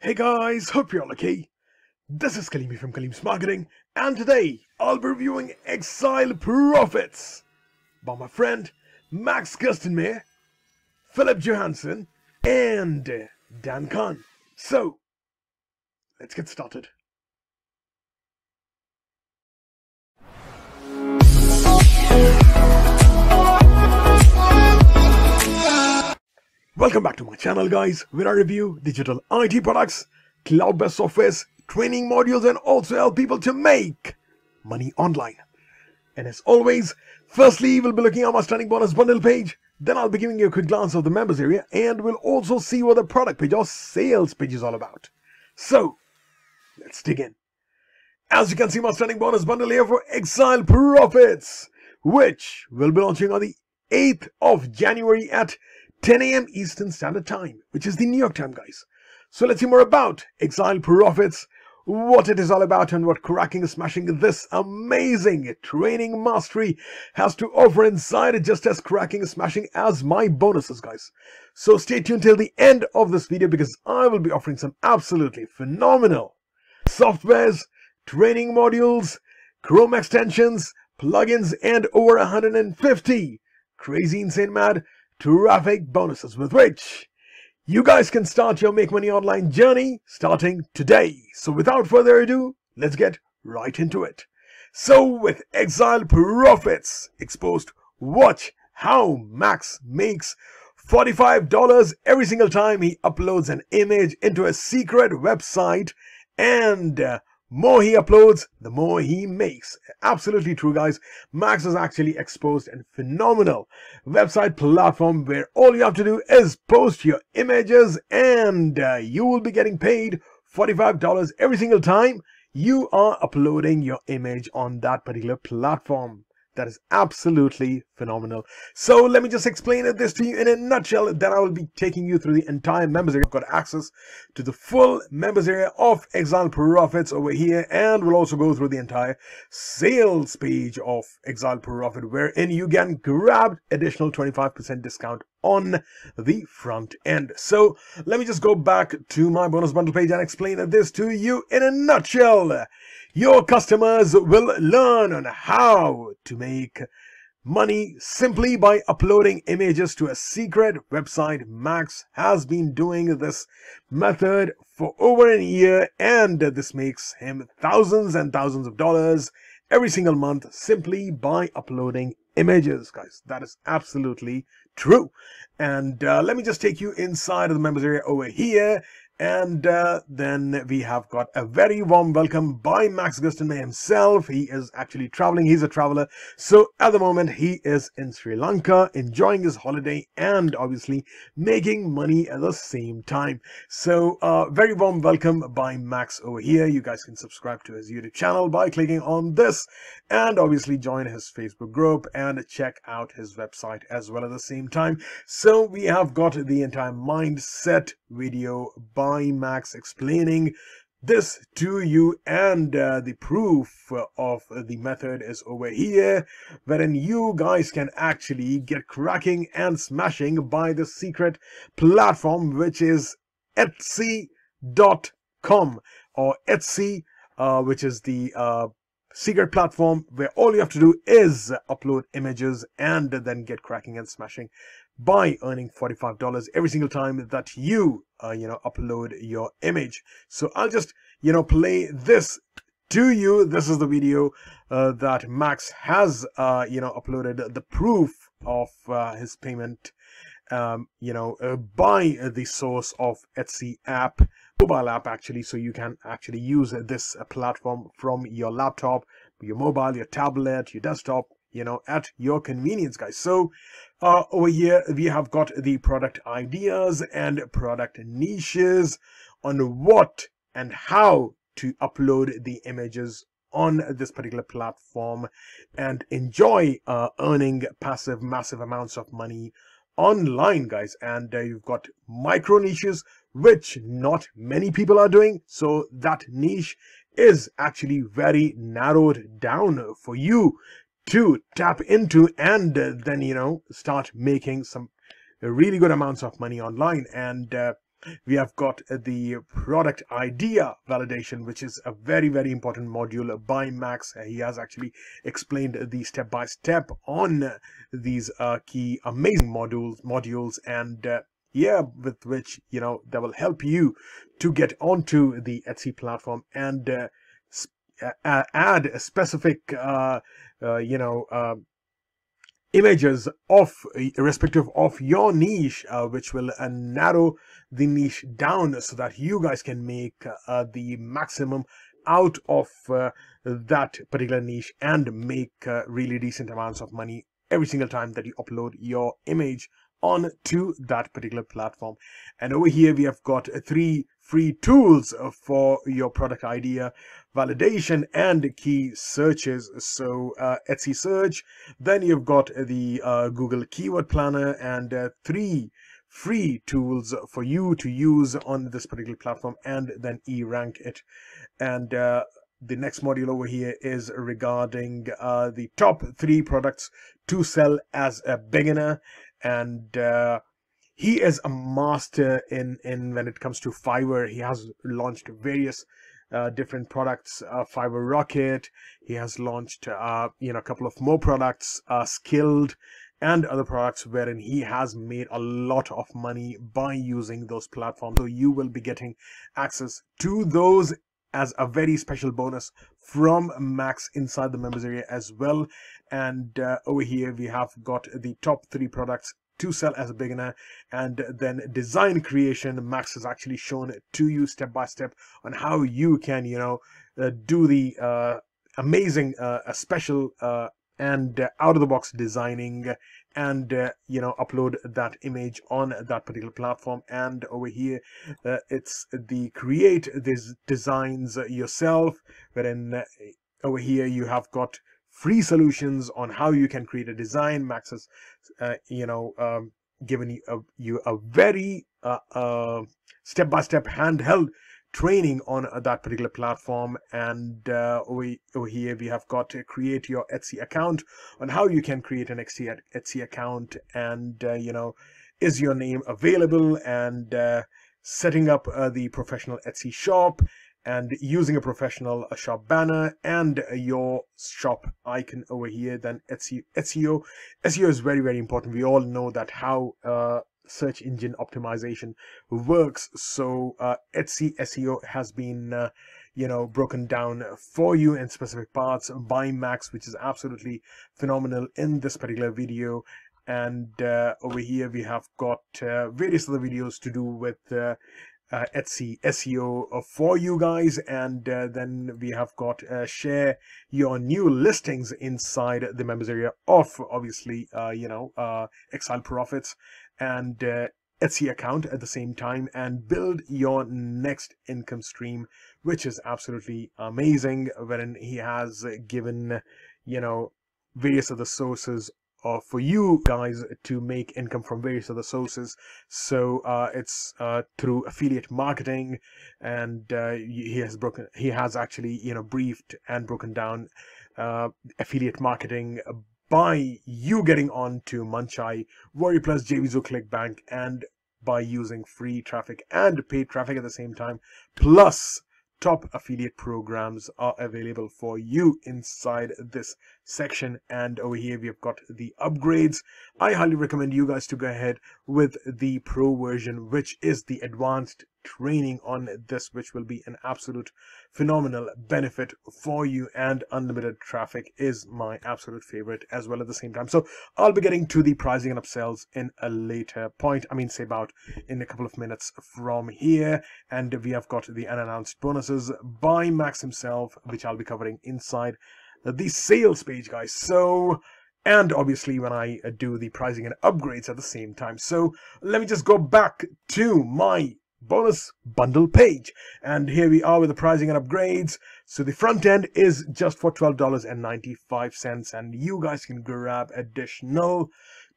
Hey guys, hope you're all okay. This is Kalimi from Kalim's Marketing, and today I'll be reviewing Exile Profits by my friend Max Gerstenmaier, Philip Johansson, and Dan Khan. So, let's get started. Welcome back to my channel guys, where I review digital IT products, cloud-based softwares, training modules and also help people to make money online. And as always, firstly we'll be looking at my stunning bonus bundle page, then I'll be giving you a quick glance of the members area and we'll also see what the product page or sales page is all about. So, let's dig in. As you can see my stunning bonus bundle here for Exile Profits, which will be launching on the 8th of January at 10 a.m. Eastern Standard Time, which is the New York time, guys. So let's hear more about Exile Profits, what it is all about, and what cracking and smashing this amazing training mastery has to offer inside just as cracking and smashing as my bonuses, guys. So stay tuned till the end of this video because I will be offering some absolutely phenomenal softwares, training modules, Chrome extensions, plugins, and over 150 crazy, insane, mad terrific bonuses with which you guys can start your make money online journey starting today. So without further ado, let's get right into it. So with Exile Profits exposed, watch how Max makes $45 every single time he uploads an image into a secret website and uh, more he uploads, the more he makes. Absolutely true, guys. Max is actually exposed and phenomenal website platform where all you have to do is post your images and uh, you will be getting paid $45 every single time you are uploading your image on that particular platform. That is absolutely phenomenal. So let me just explain this to you in a nutshell. Then I will be taking you through the entire members area. I've got access to the full members area of Exile Profits over here. And we'll also go through the entire sales page of Exile Profit wherein you can grab additional 25% discount on the front end. So let me just go back to my bonus bundle page and explain this to you in a nutshell. Your customers will learn on how to make money simply by uploading images to a secret website. Max has been doing this method for over a year and this makes him thousands and thousands of dollars every single month simply by uploading images. Guys that is absolutely true. And uh, let me just take you inside of the members area over here and uh, then we have got a very warm welcome by Max Gerstenmaier himself. He is actually traveling. He's a traveler. So at the moment, he is in Sri Lanka, enjoying his holiday and obviously making money at the same time. So uh, very warm welcome by Max over here. You guys can subscribe to his YouTube channel by clicking on this and obviously join his Facebook group and check out his website as well at the same time. So we have got the entire mindset video by Max explaining this to you and uh, the proof of the method is over here wherein you guys can actually get cracking and smashing by the secret platform which is etsy.com or etsy uh, which is the uh, secret platform where all you have to do is upload images and then get cracking and smashing by earning $45 every single time that you, uh, you know, upload your image. So I'll just, you know, play this to you. This is the video uh, that Max has, uh, you know, uploaded the proof of uh, his payment, um, you know, uh, by the source of Etsy app, mobile app actually. So you can actually use this platform from your laptop, your mobile, your tablet, your desktop, you know, at your convenience, guys. So uh, over here, we have got the product ideas and product niches on what and how to upload the images on this particular platform and enjoy uh, earning passive massive amounts of money online guys. And uh, you've got micro niches which not many people are doing. So that niche is actually very narrowed down for you to tap into and uh, then you know start making some really good amounts of money online. And uh, we have got the product idea validation which is a very very important module by max. He has actually explained the step by step on these uh, key amazing modules modules. And uh, yeah with which you know that will help you to get onto the etsy platform and uh, add a specific uh, uh, you know uh, images of irrespective of your niche uh, which will uh, narrow the niche down so that you guys can make uh, the maximum out of uh, that particular niche and make uh, really decent amounts of money every single time that you upload your image on to that particular platform. And over here we have got three free tools for your product idea validation and key searches. So uh, etsy search then you've got the uh, google keyword planner and uh, three free tools for you to use on this particular platform and then e-rank it. And uh, the next module over here is regarding uh, the top three products to sell as a beginner. And uh, he is a master in in when it comes to Fiverr. He has launched various uh, different products, uh, Fiverr Rocket. He has launched uh, you know a couple of more products, uh, Skilled, and other products wherein he has made a lot of money by using those platforms. So you will be getting access to those as a very special bonus from Max inside the members area as well. And uh, over here we have got the top three products to sell as a beginner and then design creation max has actually shown to you step by step on how you can you know uh, do the uh, amazing uh, special uh, and uh, out of the box designing and uh, you know upload that image on that particular platform. And over here it's the create these designs yourself wherein over here you have got free solutions on how you can create a design max has uh, you know um, given you a, you a very uh, step-by-step handheld training on uh, that particular platform. And uh, over, here we have got to create your Etsy account on how you can create an Etsy, Etsy account. And uh, you know is your name available? And uh, setting up uh, the professional Etsy shop and using a professional shop banner and your shop icon over here then Etsy SEO SEO is very very important. We all know that how uh, search engine optimization works. So uh, Etsy SEO has been uh, you know broken down for you in specific parts by Max which is absolutely phenomenal in this particular video. And uh, over here we have got uh, various other videos to do with uh, uh, Etsy SEO for you guys. And uh, then we have got uh, share your new listings inside the members area of obviously uh, you know uh, Exile Profits and uh, Etsy account at the same time and build your next income stream which is absolutely amazing wherein he has given you know various other sources uh, for you guys to make income from various other sources. So uh, it's uh, through affiliate marketing and uh, he has broken he has actually you know briefed and broken down uh, affiliate marketing by you getting on to Muncheye, Warrior Plus, JVZoo, ClickBank, and by using free traffic and paid traffic at the same time, plus top affiliate programs are available for you inside this section and over here we have got the upgrades. I highly recommend you guys to go ahead with the pro version which is the advanced training on this which will be an absolute phenomenal benefit for you and unlimited traffic is my absolute favorite as well at the same time. So i'll be getting to the pricing and upsells in a later point i mean say about in a couple of minutes from here. And we have got the unannounced bonuses by max himself which i'll be covering inside Uh, the sales page guys. So and obviously when I uh, do the pricing and upgrades at the same time. So let me just go back to my bonus bundle page. And here we are with the pricing and upgrades. So the front end is just for $12.95 and you guys can grab additional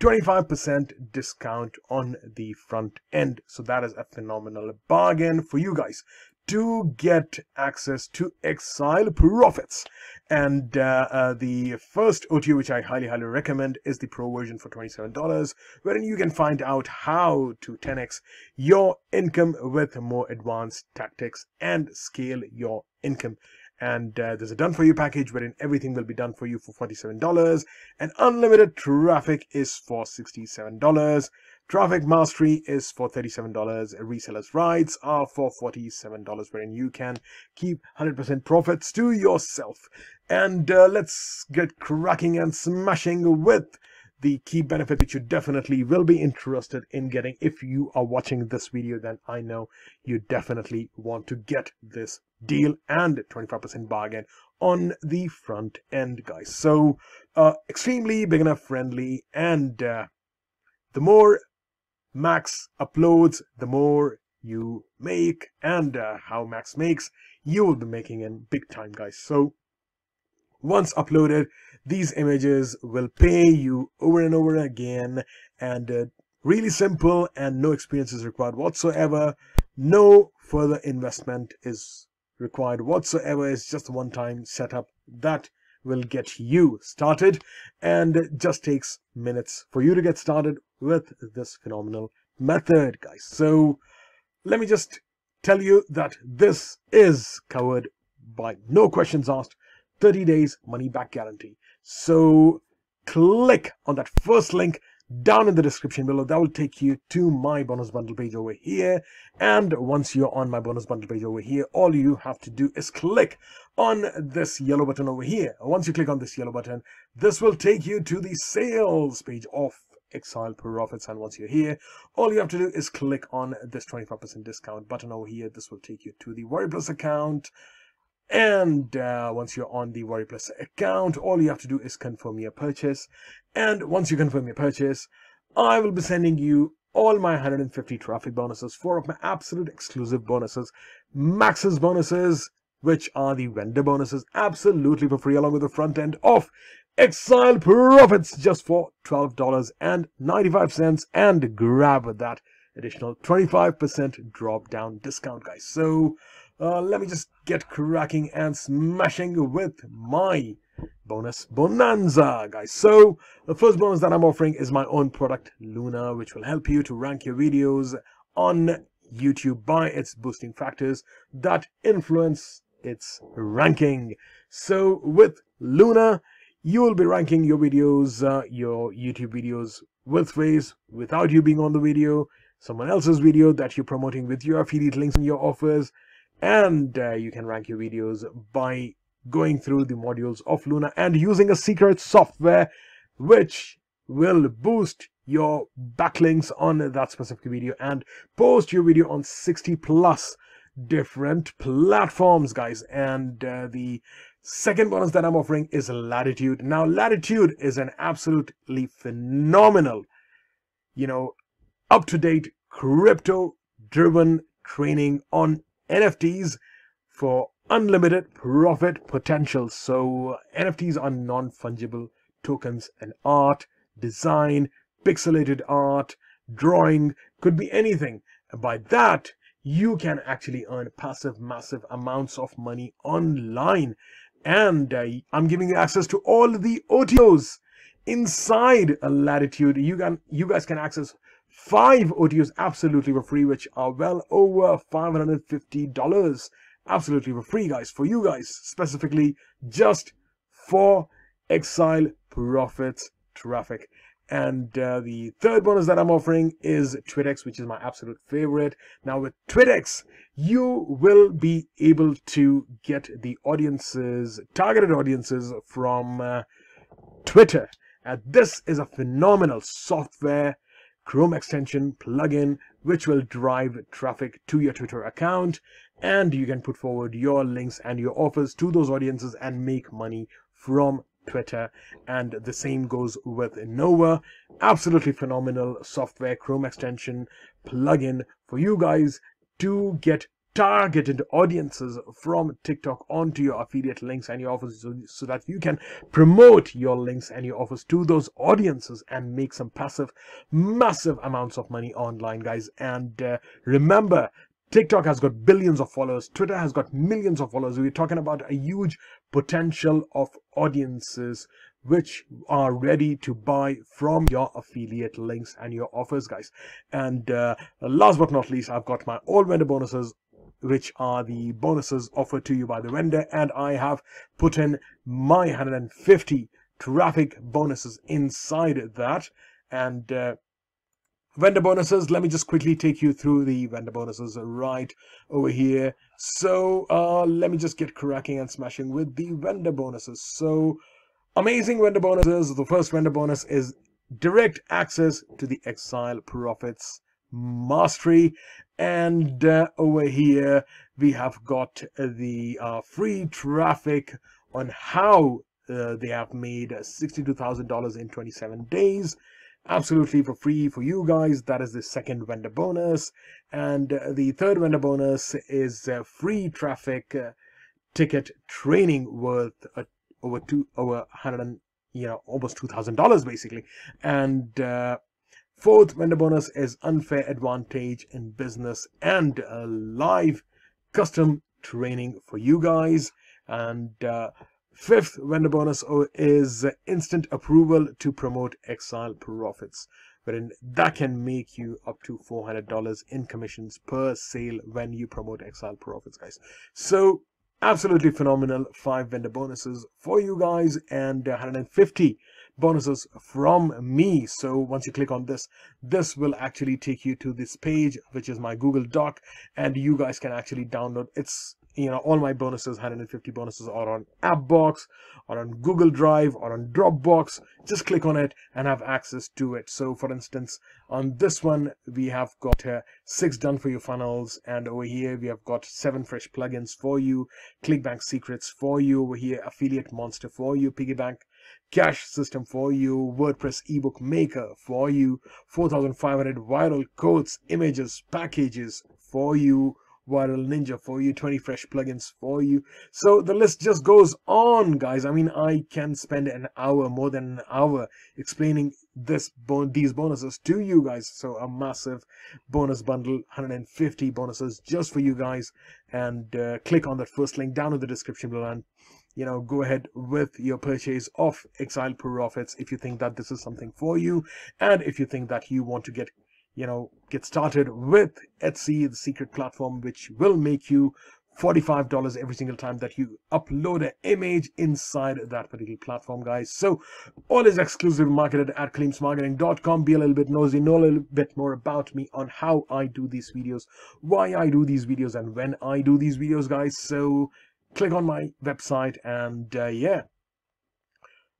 25% discount on the front end. So that is a phenomenal bargain for you guys to get access to Exile Profits. And uh, uh, the first OTO, which I highly, highly recommend, is the Pro version for $27, wherein you can find out how to 10x your income with more advanced tactics and scale your income. And uh, there's a done for you package wherein everything will be done for you for $47 and unlimited traffic is for $67 Traffic Mastery is for $37. Resellers Rights are for $47, wherein you can keep 100% profits to yourself. And uh, let's get cracking and smashing with the key benefit that you definitely will be interested in getting if you are watching this video then i know you definitely want to get this deal and 25% bargain on the front end guys so uh, extremely beginner friendly and uh, the more Max uploads, the more you make and uh, how Max makes, you will be making in big time, guys. So once uploaded, these images will pay you over and over again and uh, really simple and no experience is required whatsoever. No further investment is required whatsoever. It's just a one-time setup that will get you started. And it just takes minutes for you to get started with this phenomenal method guys. So let me just tell you that this is covered by no questions asked 30 days money back guarantee. So click on that first link down in the description below. That will take you to my bonus bundle page over here. And once you're on my bonus bundle page over here all you have to do is click on this yellow button over here. Once you click on this yellow button this will take you to the sales page of exile profits. And once you're here all you have to do is click on this 25% discount button over here. This will take you to the plus account and uh, once you're on the Warrior Plus account, all you have to do is confirm your purchase. And once you confirm your purchase, I will be sending you all my 150 traffic bonuses, four of my absolute exclusive bonuses, Max's bonuses, which are the vendor bonuses, absolutely for free, along with the front end of Exile Profits, just for $12.95, and grab that additional 25% drop down discount, guys. So, uh, let me just get cracking and smashing with my bonus bonanza guys. So the first bonus that i'm offering is my own product luna which will help you to rank your videos on youtube by its boosting factors that influence its ranking. So with luna you will be ranking your videos uh, your youtube videos with without you being on the video someone else's video that you're promoting with your affiliate links and your offers and uh, you can rank your videos by going through the modules of Luna and using a secret software which will boost your backlinks on that specific video and post your video on 60 plus different platforms guys. And uh, the second bonus that i'm offering is latitude. Now latitude is an absolutely phenomenal you know up-to-date crypto driven training on NFTs for unlimited profit potential. So NFTs are non-fungible tokens and art, design, pixelated art, drawing, could be anything. And by that, you can actually earn passive, massive amounts of money online. And uh, I'm giving you access to all the OTOs inside a Latitude. You can, you guys can access five OTOs absolutely for free, which are well over $550 absolutely for free, guys, for you guys, specifically just for Exile Profits Traffic. And uh, the third bonus that I'm offering is TwitX, which is my absolute favorite. Now with TwitX, you will be able to get the audiences, targeted audiences from uh, Twitter. And this is a phenomenal software Chrome extension plugin which will drive traffic to your Twitter account and you can put forward your links and your offers to those audiences and make money from Twitter. And the same goes with Nova. Absolutely phenomenal software Chrome extension plugin for you guys to get targeted audiences from TikTok onto your affiliate links and your offers so, so, that you can promote your links and your offers to those audiences and make some passive, massive amounts of money online, guys. And uh, remember TikTok has got billions of followers. Twitter has got millions of followers. We're talking about a huge potential of audiences which are ready to buy from your affiliate links and your offers, guys. And uh, last but not least, I've got my all vendor bonuses which are the bonuses offered to you by the vendor and I have put in my 150 traffic bonuses inside that. And uh, vendor bonuses let me just quickly take you through the vendor bonuses right over here. So uh, let me just get cracking and smashing with the vendor bonuses. So amazing vendor bonuses. The first vendor bonus is direct access to the exile profits mastery. And uh, over here we have got the uh, free traffic on how uh, they have made $62,000 in 27 days. Absolutely for free for you guys. That is the second vendor bonus. And uh, the third vendor bonus is uh, free traffic uh, ticket training worth over two over 100 and you know almost two thousand dollars basically. And Fourth vendor bonus is unfair advantage in business and a live custom training for you guys. And uh, fifth vendor bonus is instant approval to promote Exile Profits, wherein that can make you up to $400 in commissions per sale when you promote Exile Profits, guys. So absolutely phenomenal five vendor bonuses for you guys and 150 bonuses from me. So once you click on this this will actually take you to this page which is my google doc and you guys can actually download. It's you know all my bonuses 150 bonuses are on appbox or on google drive or on dropbox. Just click on it and have access to it. So for instance on this one we have got uh, six done for you funnels and over here we have got seven fresh plugins for you clickbank secrets for you over here affiliate monster for you piggybank cash system for you, WordPress ebook maker for you, 4500 viral quotes, images, packages for you, Viral Ninja for you, 20 fresh plugins for you. So the list just goes on, guys. I mean, I can spend an hour, more than an hour, explaining this bon these bonuses to you guys. So a massive bonus bundle, 150 bonuses just for you guys. And uh, click on that first link down in the description below and you know go ahead with your purchase of exile profits if you think that this is something for you and if you think that you want to get you know get started with etsy the secret platform which will make you $45 every single time that you upload an image inside that particular platform guys. So all is exclusive marketed at kaleemsmarketing.com be a little bit nosy know a little bit more about me on how i do these videos why i do these videos and when i do these videos guys. So click on my website and uh, yeah.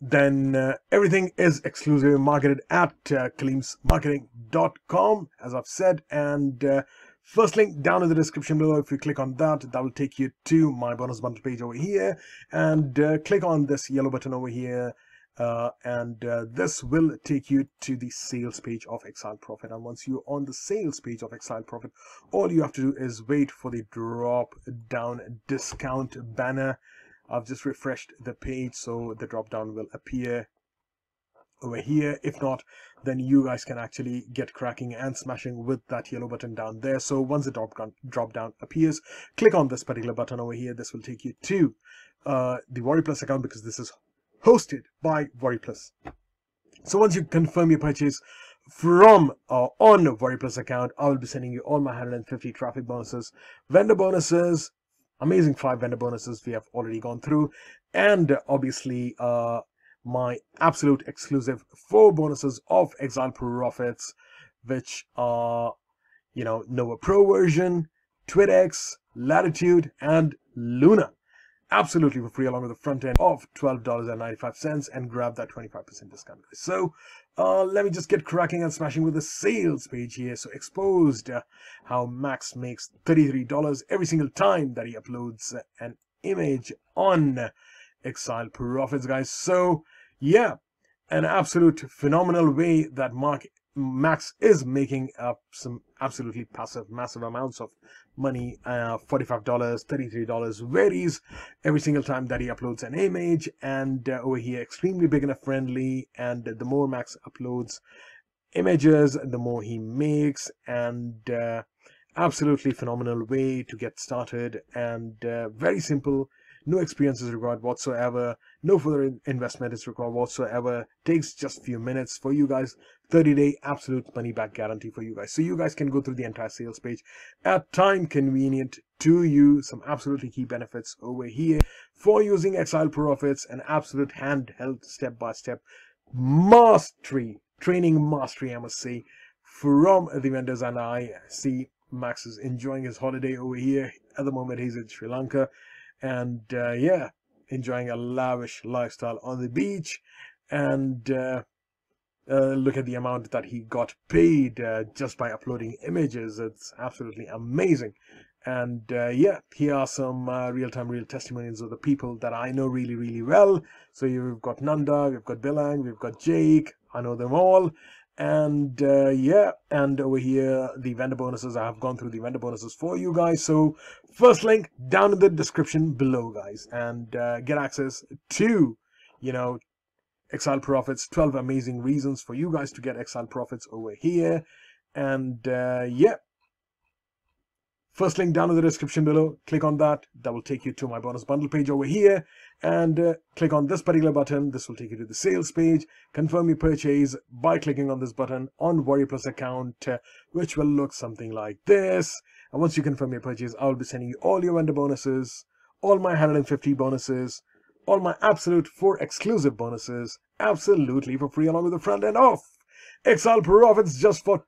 Then uh, everything is exclusively marketed at uh, kaleemsmarketing.com as I've said and uh, first link down in the description below. If you click on that that will take you to my bonus bundle page over here and uh, click on this yellow button over here uh, and uh, this will take you to the sales page of Exile Profit. And once you're on the sales page of Exile Profit, all you have to do is wait for the drop down discount banner. I've just refreshed the page so the drop down will appear over here. If not, then you guys can actually get cracking and smashing with that yellow button down there. So once the drop, drop down appears, click on this particular button over here. This will take you to uh, the Warrior Plus account because this is hosted by WarriorPlus. So once you confirm your purchase from or on WarriorPlus account, I will be sending you all my 150 traffic bonuses, vendor bonuses, amazing five vendor bonuses we have already gone through, and obviously uh, my absolute exclusive four bonuses of Exile Profits, which are, you know, Nova Pro version, TwitX, Latitude, and Luna absolutely for free along with the front end of $12.95 and grab that 25% discount. guys. So uh, let me just get cracking and smashing with the sales page here. So exposed uh, how Max makes $33 every single time that he uploads an image on Exile Profits, guys. So yeah, an absolute phenomenal way that Mark Max is making up some absolutely passive, massive amounts of money. Uh, $45, $33 varies every single time that he uploads an image. And uh, over here, extremely beginner friendly. And the more Max uploads images, the more he makes. And uh, absolutely phenomenal way to get started and uh, very simple no experience is required whatsoever no further investment is required whatsoever takes just a few minutes for you guys 30 day absolute money back guarantee for you guys so you guys can go through the entire sales page at time convenient to you some absolutely key benefits over here for using exile profits and absolute handheld step-by-step mastery training mastery i must say from the vendors and i see Max is enjoying his holiday over here. At the moment, he's in Sri Lanka. And uh, yeah, enjoying a lavish lifestyle on the beach. And uh, uh, look at the amount that he got paid uh, just by uploading images. It's absolutely amazing. And uh, yeah, here are some uh, real-time real testimonies of the people that I know really, really well. So you've got Nanda, we've got Bilang, we've got Jake. I know them all and uh, yeah and over here the vendor bonuses i have gone through the vendor bonuses for you guys so first link down in the description below guys and get access to you know exile profits 12 amazing reasons for you guys to get exile profits over here and uh, yeah First link down in the description below. Click on that. That will take you to my bonus bundle page over here. And uh, click on this particular button. This will take you to the sales page. Confirm your purchase by clicking on this button on Warrior Plus account, uh, which will look something like this. And once you confirm your purchase, I'll be sending you all your vendor bonuses, all my 150 bonuses, all my absolute four exclusive bonuses, absolutely for free along with the front end off. Exile profits just for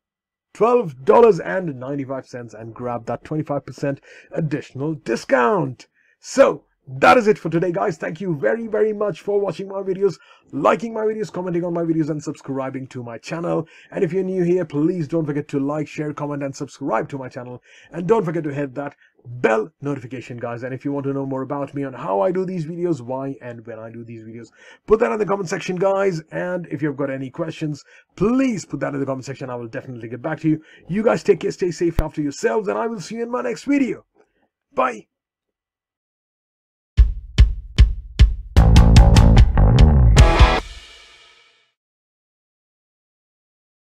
$12.95 and grab that 25% additional discount. So that is it for today guys thank you very very much for watching my videos liking my videos commenting on my videos and subscribing to my channel and if you're new here please don't forget to like share comment and subscribe to my channel and don't forget to hit that bell notification guys. And if you want to know more about me on how i do these videos why and when i do these videos put that in the comment section guys. And if you've got any questions please put that in the comment section. I will definitely get back to you. You guys take care stay safe after yourselves and i will see you in my next video. Bye